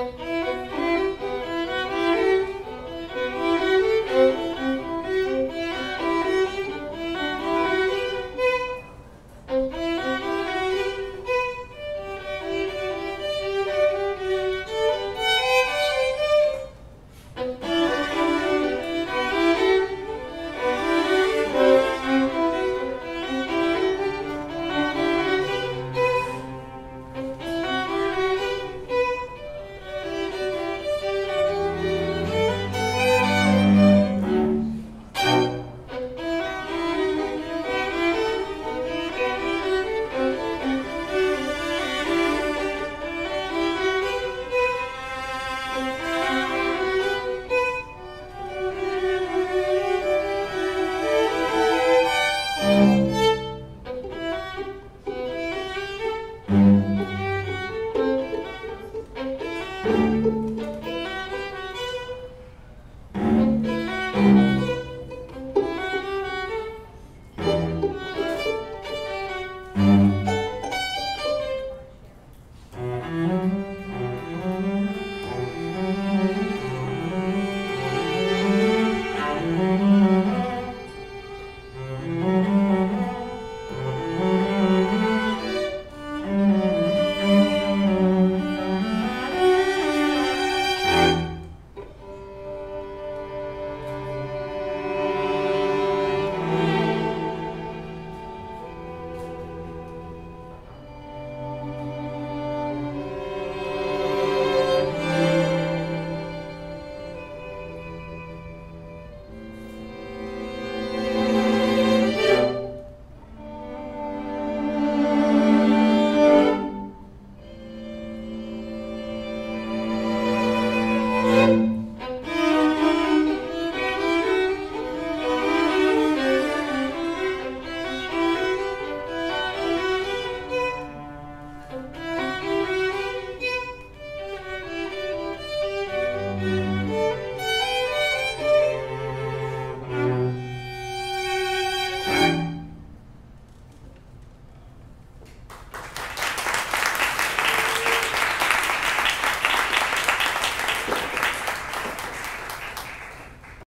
Música